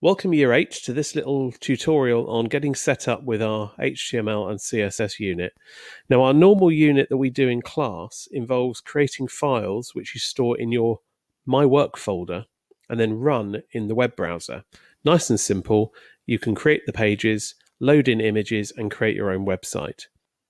Welcome Year 8 to this little tutorial on getting set up with our HTML and CSS unit. Now our normal unit that we do in class involves creating files which you store in your My Work folder and then run in the web browser. Nice and simple, you can create the pages, load in images and create your own website.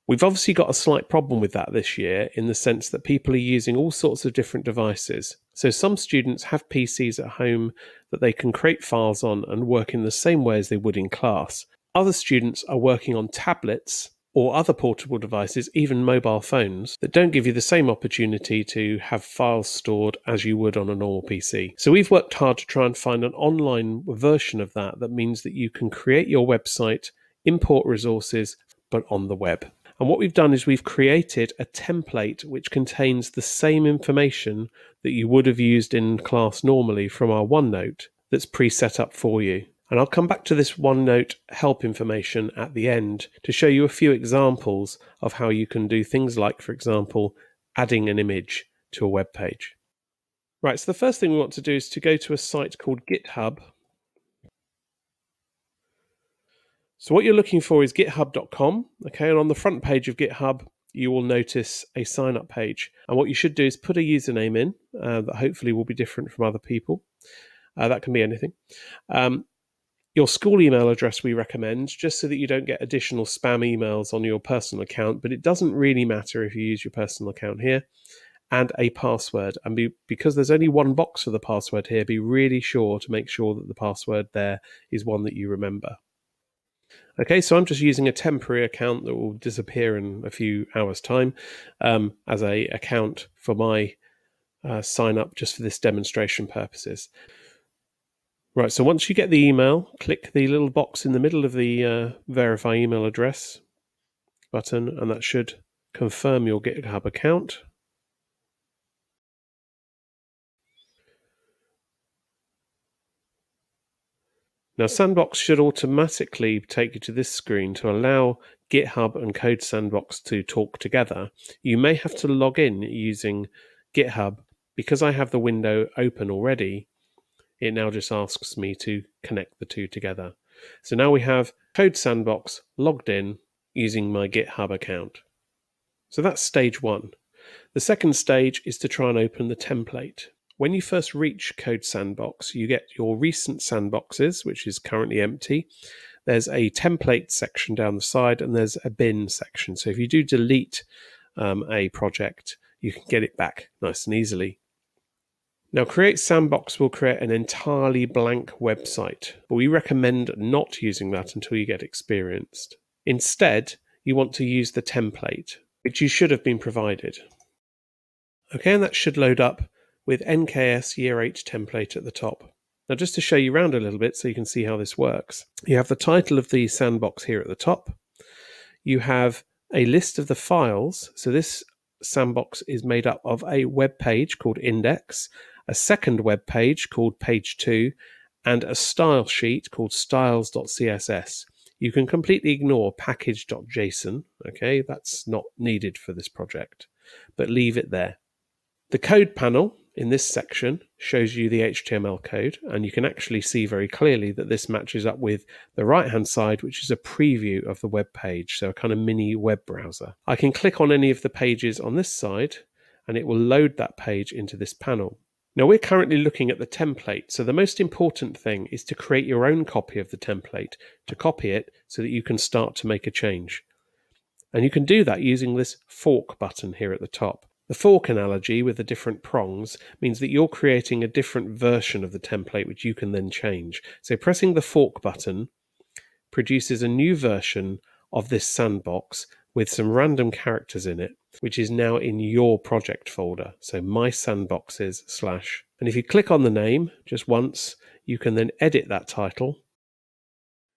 We've obviously got a slight problem with that this year in the sense that people are using all sorts of different devices. So some students have PCs at home that they can create files on and work in the same way as they would in class. Other students are working on tablets or other portable devices, even mobile phones, that don't give you the same opportunity to have files stored as you would on a normal PC. So we've worked hard to try and find an online version of that that means that you can create your website, import resources, but on the web. And what we've done is we've created a template which contains the same information that you would have used in class normally from our OneNote that's pre-set up for you. And I'll come back to this OneNote help information at the end to show you a few examples of how you can do things like, for example, adding an image to a web page. Right, so the first thing we want to do is to go to a site called GitHub So what you're looking for is github.com. Okay, and on the front page of GitHub, you will notice a sign up page. And what you should do is put a username in uh, that hopefully will be different from other people. Uh, that can be anything. Um, your school email address we recommend just so that you don't get additional spam emails on your personal account, but it doesn't really matter if you use your personal account here. And a password. And be, because there's only one box for the password here, be really sure to make sure that the password there is one that you remember. Okay, so I'm just using a temporary account that will disappear in a few hours' time um, as a account for my uh, sign up just for this demonstration purposes. Right, so once you get the email, click the little box in the middle of the uh, verify email address button, and that should confirm your GitHub account. Now, Sandbox should automatically take you to this screen to allow GitHub and Code Sandbox to talk together. You may have to log in using GitHub. Because I have the window open already, it now just asks me to connect the two together. So now we have Code Sandbox logged in using my GitHub account. So that's stage one. The second stage is to try and open the template. When you first reach Code Sandbox, you get your recent sandboxes, which is currently empty. There's a template section down the side, and there's a bin section. So if you do delete um, a project, you can get it back nice and easily. Now, Create Sandbox will create an entirely blank website, but we recommend not using that until you get experienced. Instead, you want to use the template, which you should have been provided. Okay, and that should load up with NKS Year 8 template at the top. Now, just to show you around a little bit so you can see how this works, you have the title of the sandbox here at the top. You have a list of the files. So, this sandbox is made up of a web page called index, a second web page called page 2, and a style sheet called styles.css. You can completely ignore package.json, okay? That's not needed for this project, but leave it there. The code panel in this section shows you the HTML code, and you can actually see very clearly that this matches up with the right hand side, which is a preview of the web page, so a kind of mini web browser. I can click on any of the pages on this side, and it will load that page into this panel. Now, we're currently looking at the template, so the most important thing is to create your own copy of the template, to copy it so that you can start to make a change. And you can do that using this fork button here at the top. The fork analogy with the different prongs means that you're creating a different version of the template which you can then change. So pressing the fork button produces a new version of this sandbox with some random characters in it, which is now in your project folder. So my sandboxes slash. And if you click on the name just once, you can then edit that title.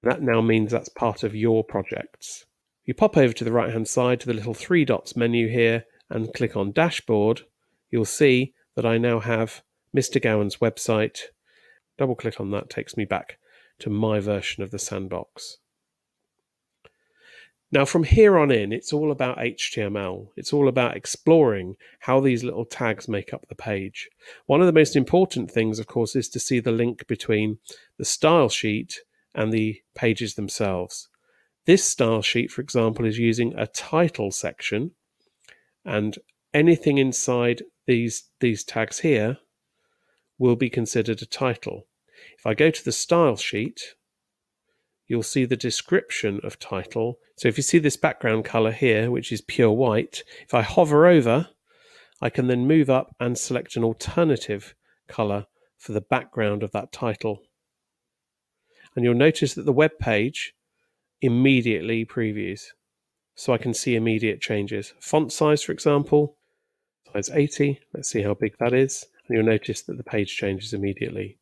That now means that's part of your projects. You pop over to the right hand side to the little three dots menu here and click on dashboard, you'll see that I now have Mr. Gowan's website. Double click on that takes me back to my version of the sandbox. Now, from here on in, it's all about HTML. It's all about exploring how these little tags make up the page. One of the most important things, of course, is to see the link between the style sheet and the pages themselves. This style sheet, for example, is using a title section, and anything inside these, these tags here will be considered a title. If I go to the style sheet, you'll see the description of title. So if you see this background color here, which is pure white, if I hover over, I can then move up and select an alternative color for the background of that title. And you'll notice that the web page immediately previews. So I can see immediate changes. Font size, for example, size 80. Let's see how big that is. And you'll notice that the page changes immediately.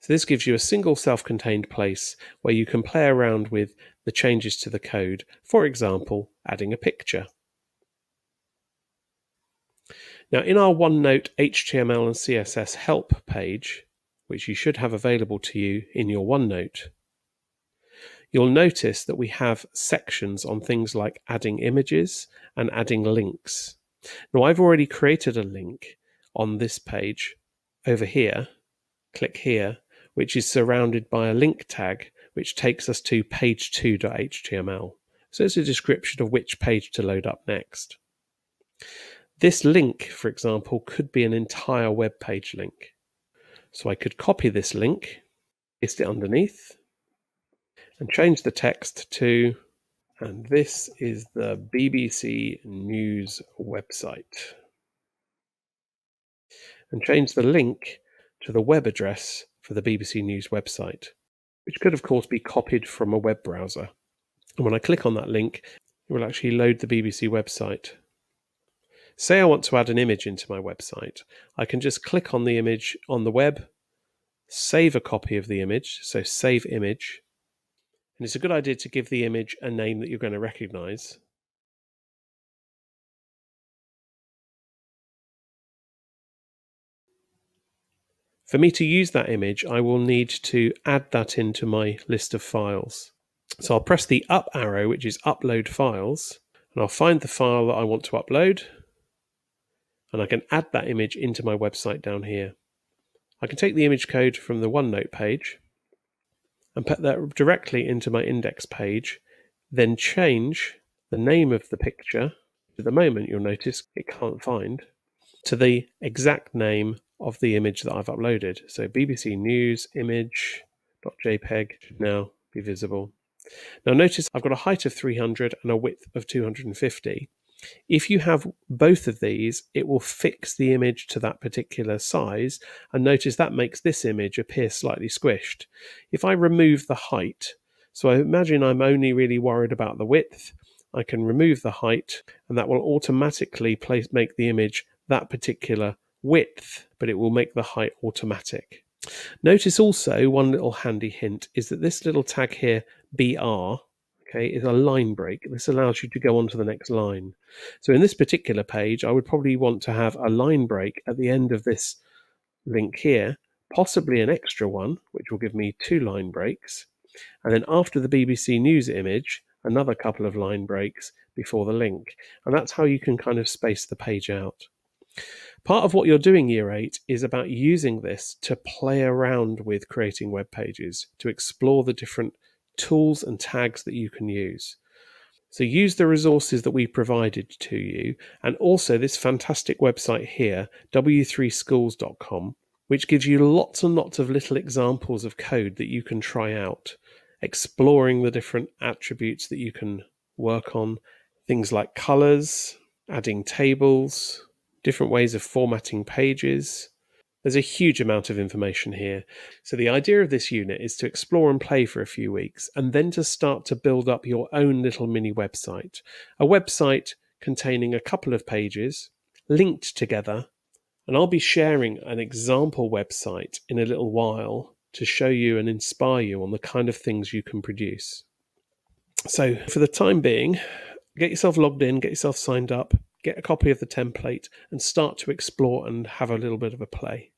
So this gives you a single self-contained place where you can play around with the changes to the code, for example, adding a picture. Now in our OneNote HTML and CSS help page, which you should have available to you in your OneNote, you'll notice that we have sections on things like adding images and adding links. Now I've already created a link on this page over here. Click here which is surrounded by a link tag which takes us to page2.html. So it's a description of which page to load up next. This link, for example, could be an entire web page link. So I could copy this link, paste it underneath, and change the text to, and this is the BBC News website. And change the link to the web address for the BBC News website, which could, of course, be copied from a web browser. And when I click on that link, it will actually load the BBC website. Say I want to add an image into my website. I can just click on the image on the web, save a copy of the image, so save image. And it's a good idea to give the image a name that you're going to recognize. For me to use that image, I will need to add that into my list of files. So I'll press the up arrow, which is upload files, and I'll find the file that I want to upload, and I can add that image into my website down here. I can take the image code from the OneNote page and put that directly into my index page, then change the name of the picture. At the moment, you'll notice it can't find to the exact name of the image that I've uploaded. So BBC News image.jpg should now be visible. Now notice I've got a height of 300 and a width of 250. If you have both of these, it will fix the image to that particular size. And notice that makes this image appear slightly squished. If I remove the height, so I imagine I'm only really worried about the width, I can remove the height and that will automatically place, make the image that particular width, but it will make the height automatic. Notice also one little handy hint is that this little tag here, BR, okay, is a line break. This allows you to go on to the next line. So in this particular page, I would probably want to have a line break at the end of this link here, possibly an extra one, which will give me two line breaks. And then after the BBC News image, another couple of line breaks before the link. And that's how you can kind of space the page out. Part of what you're doing year eight is about using this to play around with creating web pages, to explore the different tools and tags that you can use. So use the resources that we provided to you, and also this fantastic website here, w3schools.com, which gives you lots and lots of little examples of code that you can try out, exploring the different attributes that you can work on, things like colors, adding tables, different ways of formatting pages. There's a huge amount of information here. So, the idea of this unit is to explore and play for a few weeks and then to start to build up your own little mini website. A website containing a couple of pages linked together. And I'll be sharing an example website in a little while to show you and inspire you on the kind of things you can produce. So, for the time being, get yourself logged in, get yourself signed up, get a copy of the template, and start to explore and have a little bit of a play.